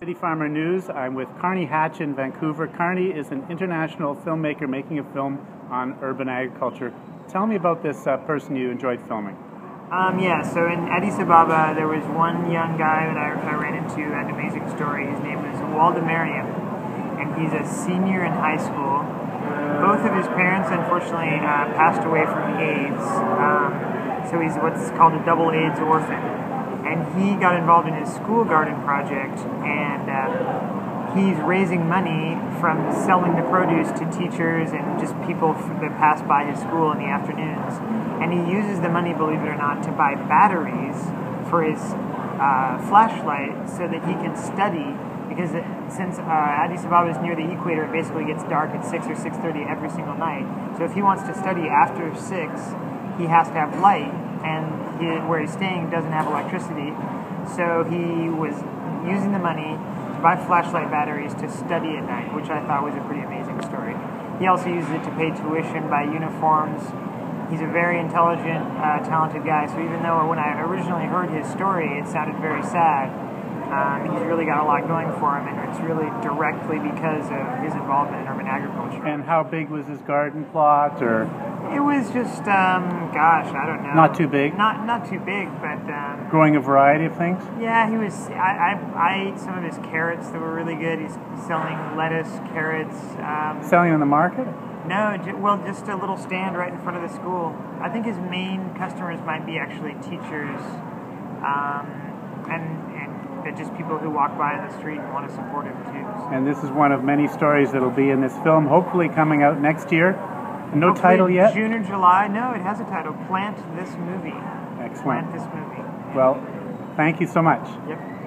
City Farmer News. I'm with Karney Hatch in Vancouver. Karney is an international filmmaker making a film on urban agriculture. Tell me about this uh, person you enjoyed filming. Um, yeah, so in Addis Ababa, there was one young guy that I, I ran into, had an amazing story. His name is Walda and he's a senior in high school. Both of his parents, unfortunately, uh, passed away from AIDS, um, so he's what's called a double AIDS orphan and he got involved in his school garden project, and uh, he's raising money from selling the produce to teachers and just people that pass by his school in the afternoons. And he uses the money, believe it or not, to buy batteries for his uh, flashlight so that he can study. Because since uh, Addis Ababa is near the equator, it basically gets dark at six or six thirty every single night. So if he wants to study after six, he has to have light and he, where he's staying doesn't have electricity. So he was using the money to buy flashlight batteries to study at night, which I thought was a pretty amazing story. He also uses it to pay tuition, buy uniforms. He's a very intelligent, uh, talented guy. So even though when I originally heard his story, it sounded very sad, um, he's really got a lot going for him, and it's really directly because of his involvement in urban agriculture. And how big was his garden plot, or? It was just, um, gosh, I don't know. Not too big. Not not too big, but um, growing a variety of things. Yeah, he was. I, I, I ate some of his carrots that were really good. He's selling lettuce, carrots. Um, selling on the market. No, well, just a little stand right in front of the school. I think his main customers might be actually teachers, um, and that just people who walk by in the street and want to support him too. And this is one of many stories that'll be in this film, hopefully coming out next year. No hopefully title yet? June or July. No, it has a title. Plant this movie. Excellent. Plant this movie. Well, thank you so much. Yep.